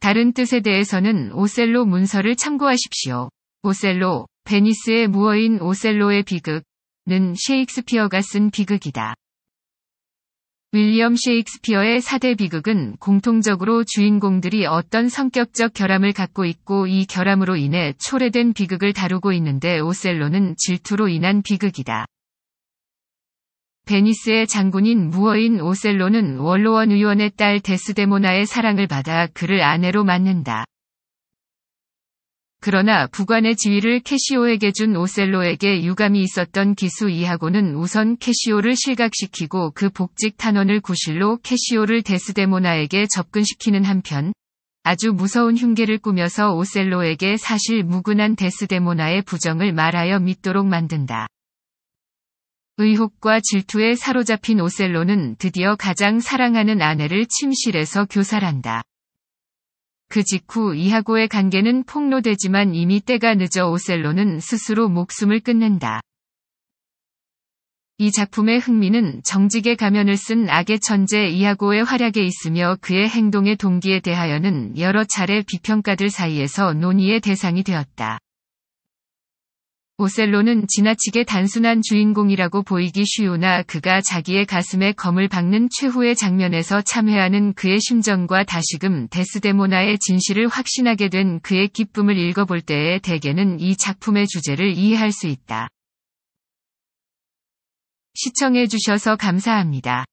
다른 뜻에 대해서는 오셀로 문서를 참고하십시오. 오셀로, 베니스의 무어인 오셀로의 비극은 셰익스피어가 쓴 비극이다. 윌리엄 셰익스피어의 사대 비극은 공통적으로 주인공들이 어떤 성격적 결함을 갖고 있고 이 결함으로 인해 초래된 비극을 다루고 있는데 오셀로는 질투로 인한 비극이다. 베니스의 장군인 무어인 오셀로는 원로원 의원의 딸 데스데모나의 사랑을 받아 그를 아내로 맞는다. 그러나 부관의 지위를 캐시오에게 준 오셀로에게 유감이 있었던 기수 이하고는 우선 캐시오를 실각시키고 그 복직 탄원을 구실로 캐시오를 데스데모나에게 접근시키는 한편 아주 무서운 흉계를 꾸며서 오셀로에게 사실 무근한 데스데모나의 부정을 말하여 믿도록 만든다. 의혹과 질투에 사로잡힌 오셀로는 드디어 가장 사랑하는 아내를 침실에서 교살한다. 그 직후 이하고의 관계는 폭로되지만 이미 때가 늦어 오셀로는 스스로 목숨을 끊는다. 이 작품의 흥미는 정직의 가면을 쓴 악의 천재 이하고의 활약에 있으며 그의 행동의 동기에 대하여는 여러 차례 비평가들 사이에서 논의의 대상이 되었다. 오셀로는 지나치게 단순한 주인공이라고 보이기 쉬우나 그가 자기의 가슴에 검을 박는 최후의 장면에서 참회하는 그의 심정과 다시금 데스데모나의 진실을 확신하게 된 그의 기쁨을 읽어볼 때에 대개는 이 작품의 주제를 이해할 수 있다. 시청해주셔서 감사합니다.